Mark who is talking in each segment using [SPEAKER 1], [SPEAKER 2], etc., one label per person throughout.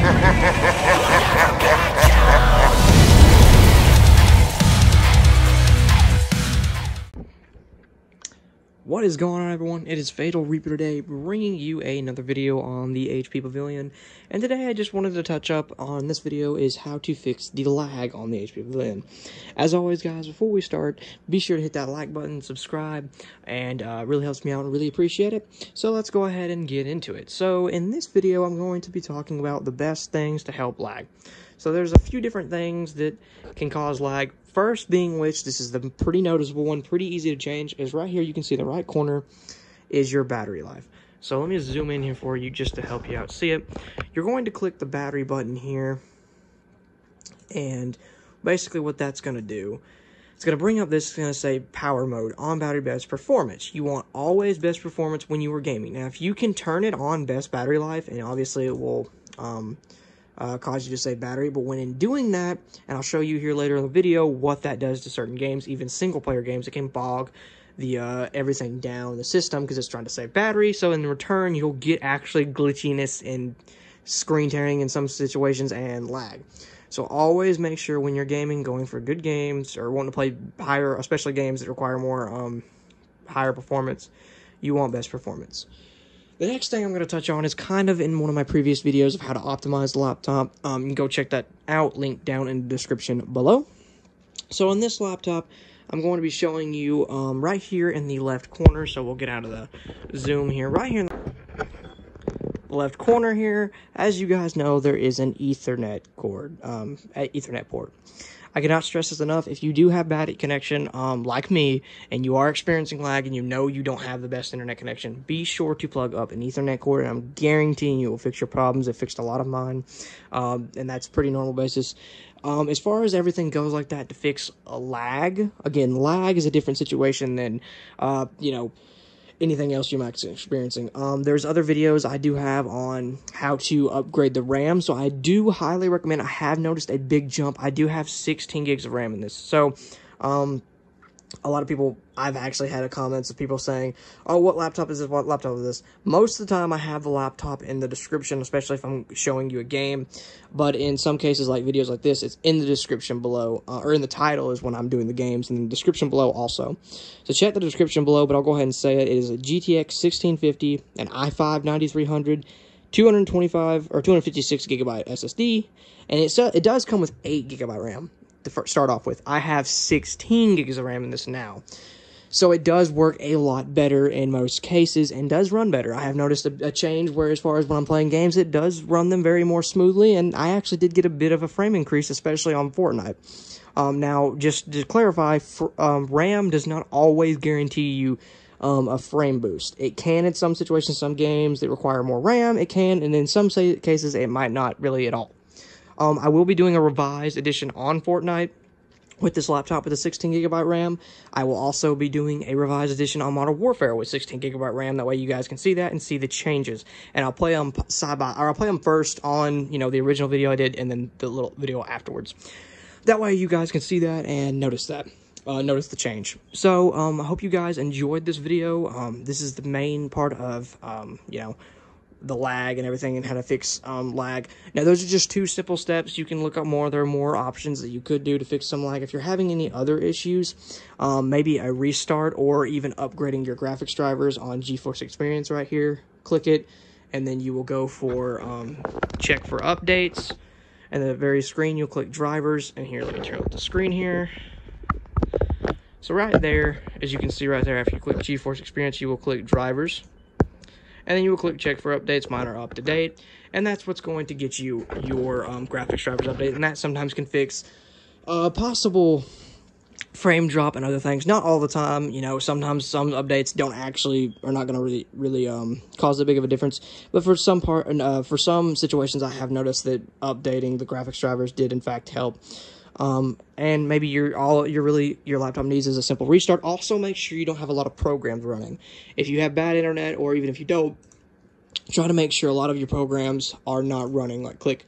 [SPEAKER 1] ha ha ha What is going on, everyone? It is Fatal Reaper today, bringing you another video on the HP Pavilion. And today I just wanted to touch up on this video is how to fix the lag on the HP Pavilion. As always, guys, before we start, be sure to hit that like button, subscribe, and uh, really helps me out and really appreciate it. So let's go ahead and get into it. So in this video, I'm going to be talking about the best things to help lag. So there's a few different things that can cause lag. First being which, this is the pretty noticeable one, pretty easy to change, is right here you can see the right corner is your battery life. So let me zoom in here for you just to help you out see it. You're going to click the battery button here, and basically what that's going to do, it's going to bring up this, it's going to say power mode, on battery best performance. You want always best performance when you are gaming. Now if you can turn it on best battery life, and obviously it will... Um, uh, cause you to save battery. But when in doing that, and I'll show you here later in the video what that does to certain games, even single player games, it can bog the uh, everything down the system because it's trying to save battery. So in return, you'll get actually glitchiness and screen tearing in some situations and lag. So always make sure when you're gaming, going for good games or wanting to play higher, especially games that require more um, higher performance, you want best performance. The next thing I'm going to touch on is kind of in one of my previous videos of how to optimize the laptop. Um, go check that out, link down in the description below. So on this laptop, I'm going to be showing you um, right here in the left corner, so we'll get out of the zoom here, right here in the left corner here, as you guys know, there is an Ethernet cord, um, Ethernet port. I cannot stress this enough. If you do have bad connection, um, like me, and you are experiencing lag and you know you don't have the best internet connection, be sure to plug up an Ethernet cord, I'm guaranteeing you will fix your problems. It fixed a lot of mine, um, and that's pretty normal basis. Um, as far as everything goes like that to fix a lag, again, lag is a different situation than, uh, you know, anything else you might be experiencing. Um, there's other videos I do have on how to upgrade the RAM, so I do highly recommend. I have noticed a big jump. I do have 16 gigs of RAM in this, so um, a lot of people, I've actually had a comments of people saying, oh, what laptop is this, what laptop is this? Most of the time, I have the laptop in the description, especially if I'm showing you a game, but in some cases, like videos like this, it's in the description below, uh, or in the title is when I'm doing the games, and in the description below also. So check the description below, but I'll go ahead and say it. It is a GTX 1650, an i5 9300, 225 or 256 gigabyte SSD, and it, it does come with 8 gigabyte RAM to start off with. I have 16 gigs of RAM in this now. So it does work a lot better in most cases and does run better. I have noticed a, a, change where as far as when I'm playing games, it does run them very more smoothly, and I actually did get a bit of a frame increase, especially on Fortnite. Um, now, just to clarify, for, um, RAM does not always guarantee you um, a frame boost. It can in some situations, some games that require more RAM, it can, and in some cases, it might not really at all. Um, I will be doing a revised edition on Fortnite with this laptop with a 16 gigabyte RAM. I will also be doing a revised edition on Modern Warfare with 16 gigabyte RAM. That way you guys can see that and see the changes. And I'll play them side by, or I'll play them first on, you know, the original video I did and then the little video afterwards. That way you guys can see that and notice that. Uh, notice the change. So, um, I hope you guys enjoyed this video. Um, this is the main part of, um, you know, the lag and everything and how to fix um, lag. Now, those are just two simple steps. You can look up more. There are more options that you could do to fix some lag. If you're having any other issues, um, maybe a restart or even upgrading your graphics drivers on GeForce Experience right here. Click it, and then you will go for um, check for updates. And the very screen, you'll click drivers. And here, let me turn up the screen here. So right there, as you can see right there, after you click GeForce Experience, you will click drivers and then you will click check for updates. Mine are up to date, and that's what's going to get you your um, graphics drivers update, and that sometimes can fix uh, possible frame drop and other things. Not all the time, you know. Sometimes some updates don't actually are not going to really really um, cause a big of a difference. But for some part, uh, for some situations, I have noticed that updating the graphics drivers did in fact help. Um, and maybe your all you're really your laptop needs is a simple restart. Also, make sure you don't have a lot of programs running. If you have bad internet, or even if you don't, try to make sure a lot of your programs are not running. Like click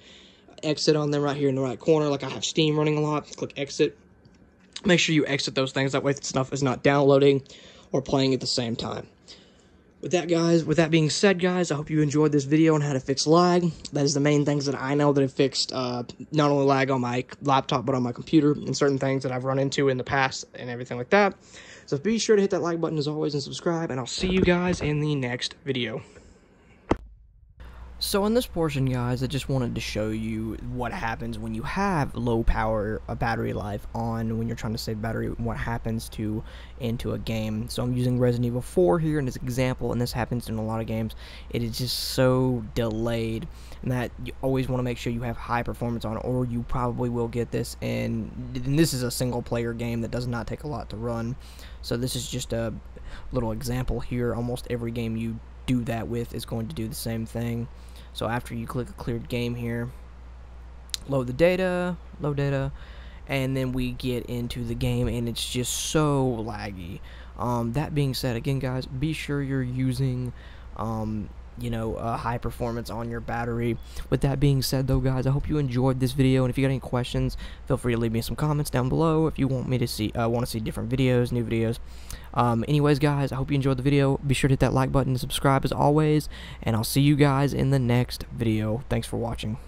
[SPEAKER 1] exit on them right here in the right corner. Like I have Steam running a lot. Click exit. Make sure you exit those things. That way, stuff is not downloading or playing at the same time. With that, guys, with that being said, guys, I hope you enjoyed this video on how to fix lag. That is the main things that I know that have fixed uh, not only lag on my laptop, but on my computer, and certain things that I've run into in the past and everything like that. So be sure to hit that like button as always and subscribe, and I'll see you guys in the next video. So in this portion, guys, I just wanted to show you what happens when you have low power a battery life on when you're trying to save battery, what happens to into a game. So I'm using Resident Evil 4 here in this example, and this happens in a lot of games. It is just so delayed, and that you always want to make sure you have high performance on, or you probably will get this. And, and this is a single player game that does not take a lot to run. So this is just a little example here. Almost every game you do that with is going to do the same thing. So after you click a cleared game here, load the data, load data, and then we get into the game and it's just so laggy. Um, that being said, again guys, be sure you're using um, you know, uh, high performance on your battery. With that being said, though, guys, I hope you enjoyed this video. And if you got any questions, feel free to leave me some comments down below. If you want me to see, uh, want to see different videos, new videos. Um, anyways, guys, I hope you enjoyed the video. Be sure to hit that like button and subscribe as always. And I'll see you guys in the next video. Thanks for watching.